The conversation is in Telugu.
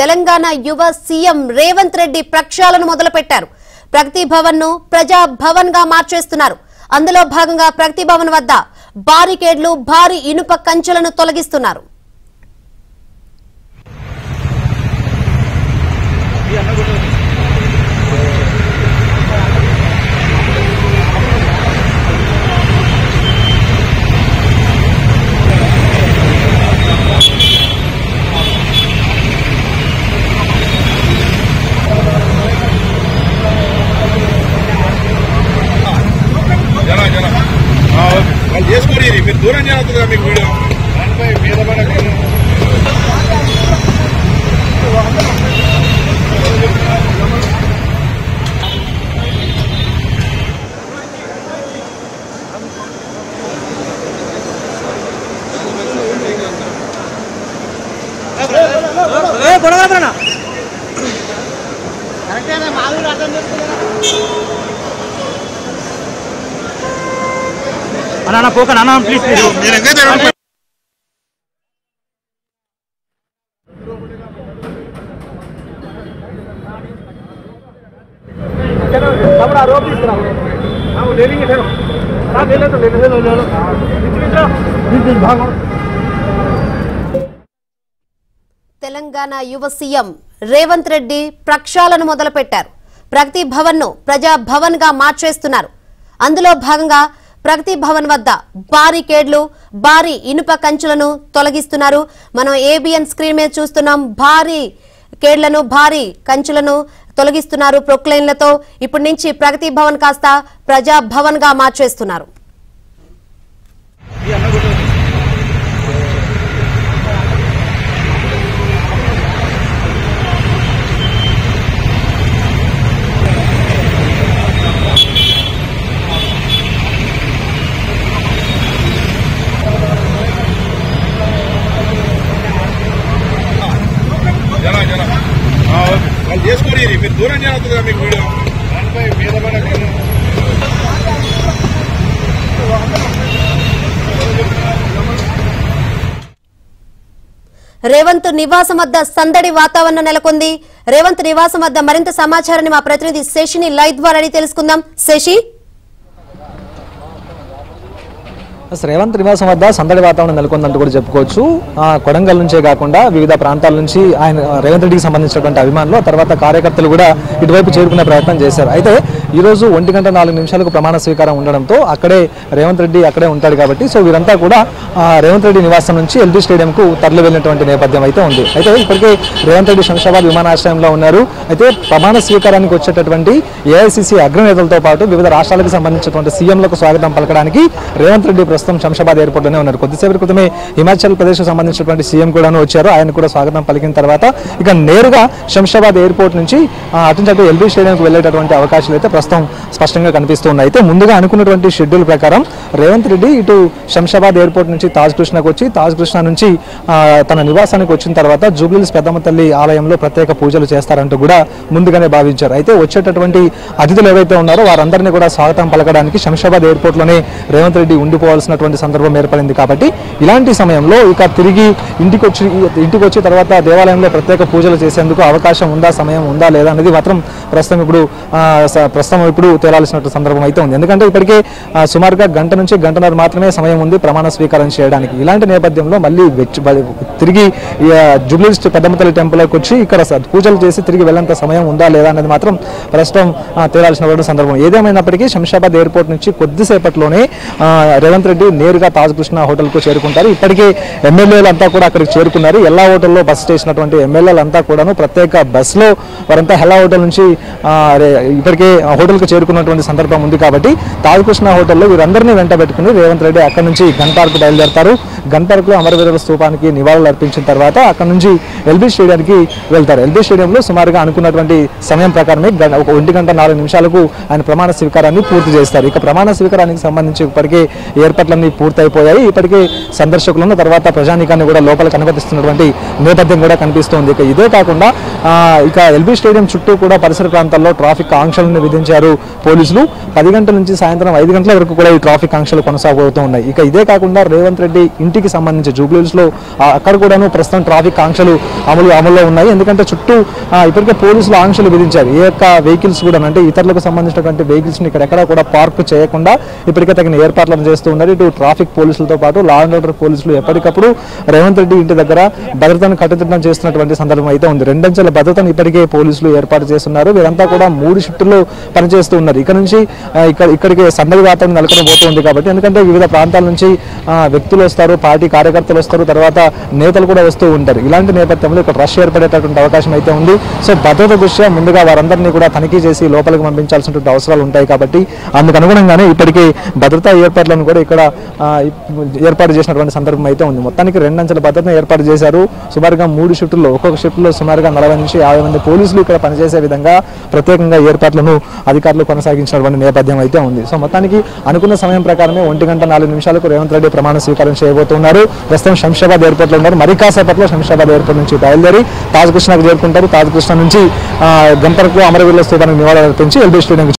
తెలంగాణ యువ సీఎం రేవంత్ రెడ్డి ప్రక్షాళన మొదలుపెట్టారు. ప్రగతి భవన్ను ప్రజా భవన్గా మార్చేస్తున్నారు. అందులో భాగంగా ప్రగతి భవన్ వద్ద బారికేడ్లు భారీ ఇనుప కంచెలను తొలగిస్తున్నారు. దూరం జరుగుతుంది మీకు వీడియో? దానిపై మీద పడకండి. అన్న పోక నాన్న ప్లీజ్ మీరు. తెలంగాణ యువ సీఎం రేవంత్ రెడ్డి ప్రక్షాళన మొదలుపెట్టారు. ప్రగతి భవన్ను ప్రజా భవన్గా మార్చేస్తున్నారు. అందులో భాగంగా ప్రగతి భవన్ వద్ద బారికేడ్లు భారీ ఇనుప కంచులను తొలగిస్తున్నారు. మనం ఏబిఎన్ స్క్రీన్ మీద చూస్తున్నాం భారీ కేడ్లను భారీ కంచులను తొలగిస్తున్నారు ప్రొక్లైన్లతో. ఇప్పటి నుంచి ప్రగతి భవన్ కాస్త ప్రజాభవన్గా మార్చేస్తున్నారు. ఇది. మీరు దూరం మీకు వీడియో దానిపై మీద. రేవంత్ నివాసం వద్ద సందడి వాతావరణం నెలకొంది రేవంత్ నివాసం వద్ద మరింత సమాచారాన్ని మా ప్రతినిధి శశిని లైవ్ ద్వారా తెలుసుకుందాం శశి అసలు రేవంత్ నివాసం వద్ద సందడి వాతావరణం నెలకొందంటూ కూడా చెప్పుకోవచ్చు. ఆ, కొడంగల్ నుంచే కాకుండా వివిధ ప్రాంతాల నుంచి ఆయన రేవంత్ రెడ్డికి సంబంధించినటువంటి అభిమానులు తర్వాత కార్యకర్తలు కూడా ఇటువైపు చేరుకునే ప్రయత్నం చేశారు. అయితే ఈరోజు ఒంటి గంట నాలుగు నిమిషాలకు ప్రమాణ స్వీకారం ఉండడంతో అక్కడే రేవంత్ రెడ్డి అక్కడే ఉంటాడు కాబట్టి సో వీరంతా కూడా రేవంత్ రెడ్డి నివాసం నుంచి ఎల్బీ స్టేడియంకు తరలి వెళ్ళినటువంటి నేపథ్యం అయితే ఉంది. అయితే ఇప్పటికే రేవంత్ రెడ్డి శంషాబాద్ విమానాశ్రయంలో ఉన్నారు. అయితే ప్రమాణ స్వీకారానికి వచ్చేటటువంటి ఏఐసిసి అగ్రనేతలతో పాటు వివిధ రాష్ట్రాలకు సంబంధించినటువంటి సీఎంలకు స్వాగతం పలకడానికి రేవంత్ రెడ్డి ప్రస్తుతం శంషాబాద్ ఎయిర్పోర్ట్లోనే ఉన్నారు. కొద్దిసేపటి క్రితమే హిమాచల్ ప్రదేశ్కు సంబంధించినటువంటి సీఎం కూడాను వచ్చారు. ఆయన కూడా స్వాగతం పలికిన తర్వాత ఇక నేరుగా శంషాబాద్ ఎయిర్పోర్ట్ నుంచి అటు నుంచి ఎల్బీ స్టేడియంకి వెళ్ళేటటువంటి అవకాశాలు అయితే ప్రస్తుతం స్పష్టంగా కనిపిస్తున్నాయి. అయితే ముందుగా అనుకున్నటువంటి షెడ్యూల్ ప్రకారం రేవంత్ రెడ్డి ఇటు శంషాబాద్ ఎయిర్పోర్ట్ నుంచి తాజ్ కృష్ణకు వచ్చి తాజ్ కృష్ణ నుంచి తన నివాసానికి వచ్చిన తర్వాత జూబ్లీస్ పెద్దమ్మ తల్లి ఆలయంలో ప్రత్యేక పూజలు చేస్తారంటూ కూడా ముందుగానే భావించారు. అయితే వచ్చేటటువంటి అతిథులు ఏవైతే ఉన్నారో వారందరినీ కూడా స్వాగతం పలకడానికి శంషాబాద్ ఎయిర్పోర్ట్లోనే రేవంత్ రెడ్డి ఉండిపోవాల్సిన ఉండిపోవాల్సినటువంటి సందర్భం ఏర్పడింది కాబట్టి ఇలాంటి సమయంలో ఇక తిరిగి ఇంటికి వచ్చి ఇంటికి వచ్చి తర్వాత దేవాలయంలో ప్రత్యేక పూజలు చేసేందుకు అవకాశం ఉందా సమయం ఉందా లేదా అనేది మాత్రం ప్రస్తుతం ఇప్పుడు ప్రస్తుతం ఇప్పుడు తేలాల్సినటువంటి సందర్భం అయితే ఉంది. ఎందుకంటే ఇప్పటికే సుమారుగా గంట నుంచి గంటన్నర మాత్రమే సమయం ఉంది ప్రమాణ స్వీకారం చేయడానికి. ఇలాంటి నేపథ్యంలో మళ్ళీ తిరిగి ఈ, ఆ, టెంపుల్కి వచ్చి ఇక్కడ పూజలు చేసి తిరిగి వెళ్ళేంత సమయం ఉందా లేదా అనేది మాత్రం ప్రస్తుతం తేలాల్సినటువంటి సందర్భం. ఏదేమైనప్పటికీ శంషాబాద్ ఎయిర్పోర్ట్ నుంచి కొద్దిసేపట్లోనే రేవంత్ రెడ్డి నేరుగా తాజ్ కృష్ణ హోటల్కు చేరుకుంటారు. ఇప్పటికే ఎమ్మెల్యేలంతా కూడా అక్కడికి చేరుకున్నారు. ఎల్లా హోటల్లో బస్ చేసినటువంటి ఎమ్మెల్యేలంతా కూడాను ప్రత్యేక బస్సులో వారంతా హెల్లా హోటల్ నుంచి ఇప్పటికే హోటల్కు చేరుకున్నటువంటి సందర్భం ఉంది కాబట్టి తాజ్ కృష్ణ హోటల్లో వీరందరినీ వెంట పెట్టుకుని రేవంత్ రెడ్డి అక్కడి నుంచి గన్ పార్క్ బయలుదేరతారు. గన్లో అమరవీరుల స్థూపానికి నివాళులు అర్పించిన తర్వాత అక్కడ నుంచి ఎల్బీ స్టేడియానికి వెళ్తారు. ఎల్బీ స్టేడియంలో సుమారుగా అనుకున్నటువంటి సమయం ప్రకారమే ఒక ఒంటి గంట నాలుగు నిమిషాలకు ఆయన ప్రమాణ స్వీకారాన్ని పూర్తి చేస్తారు. ఇక ప్రమాణ స్వీకారానికి సంబంధించి ఇప్పటికే ఏర్పాట్లు ఏర్పాట్లన్నీ పూర్తయిపోయాయి. ఇప్పటికీ సందర్శకులను తర్వాత ప్రజానీకాన్ని కూడా లోపల అనుమతిస్తున్నటువంటి నేపథ్యం కూడా కనిపిస్తోంది. ఇక ఇదే కాకుండా ఇక ఎల్బీ స్టేడియం చుట్టూ కూడా పరిసర ప్రాంతాల్లో ట్రాఫిక్ ఆంక్షలను విధించారు పోలీసులు. పది గంటల నుంచి సాయంత్రం ఐదు గంటల వరకు కూడా ఈ ట్రాఫిక్ ఆంక్షలు కొనసాగుతూ ఉన్నాయి. ఇక ఇదే కాకుండా రేవంత్ రెడ్డి ఇంటికి సంబంధించి జూబ్లీస్లో అక్కడ కూడాను ప్రస్తుతం ట్రాఫిక్ ఆంక్షలు అమలు అమల్లో ఉన్నాయి. ఎందుకంటే చుట్టూ ఇప్పటికే పోలీసులు ఆంక్షలు విధించారు. ఏ యొక్క వెహికల్స్ కూడా అంటే ఇతరులకు సంబంధించినటువంటి వెహికల్స్ని ఇక్కడ ఎక్కడా కూడా పార్క్ చేయకుండా ఇప్పటికే తగిన ఏర్పాట్లను చేస్తూ ఉన్నారు. ఇటు ట్రాఫిక్ పోలీసులతో పాటు లా అండ్ ఆర్డర్ పోలీసులు ఎప్పటికప్పుడు రేవంత్ రెడ్డి ఇంటి దగ్గర భద్రతను కట్టుదిట్టం చేస్తున్నటువంటి సందర్భం అయితే ఉంది. రెండంచెల భద్రతను ఇప్పటికే పోలీసులు ఏర్పాటు చేస్తున్నారు. వీరంతా కూడా మూడు షిఫ్టుల్లో పనిచేస్తూ ఉన్నారు. ఇక్కడ నుంచి ఇక్కడ ఇక్కడికి సందడి వాతావరణం నెలకొని పోతుంది కాబట్టి. ఎందుకంటే వివిధ ప్రాంతాల నుంచి వ్యక్తులు వస్తారు పార్టీ కార్యకర్తలు వస్తారు తర్వాత నేతలు కూడా వస్తూ ఉంటారు. ఇలాంటి నేపథ్యంలో ఇక్కడ రష్ ఏర్పడేటటువంటి అవకాశం అయితే ఉంది. సో భద్రత దృష్ట్యా ముందుగా వారందరినీ కూడా తనిఖీ చేసి లోపలికి పంపించాల్సినటువంటి అవసరాలు ఉంటాయి కాబట్టి అందుకు అనుగుణంగానే ఇప్పటికే భద్రతా ఏర్పాట్లను కూడా ఇక్కడ ఏర్పాటు చేసినటువంటి సందర్భం అయితే ఉంది. మొత్తానికి రెండంచెల భద్రతను ఏర్పాటు చేశారు. సుమారుగా మూడు షిఫ్టుల్లో ఒక్కొక్క షిఫ్ట్లో సుమారుగా నలభై నుంచి యాభై మంది పోలీసులు ఇక్కడ పనిచేసే విధంగా ప్రత్యేకంగా ఏర్పాట్లను అధికారులు కొనసాగించినటువంటి నేపథ్యం అయితే ఉంది. సో మొత్తానికి అనుకున్న సమయం ప్రకారమే ఒంటి గంట నాలుగు నిమిషాలకు రేవంత్ రెడ్డి ప్రమాణ స్వీకారం చేయబోతున్నారు. ప్రస్తుతం శంషాబాద్ ఎయిర్పోర్ట్లో ఉన్నారు. మరి కాసేపట్లో శంషాబాద్ ఎయిర్పోర్ట్ నుంచి బయలుదేరి తాజకృష్ణకు చేరుకుంటారు. తాజ్ కృష్ణ నుంచి ఆ, గంపరకు అమరవీరుల స్థూపానికి నివాళులు అర్పించి ఎల్బీ స్టేడియం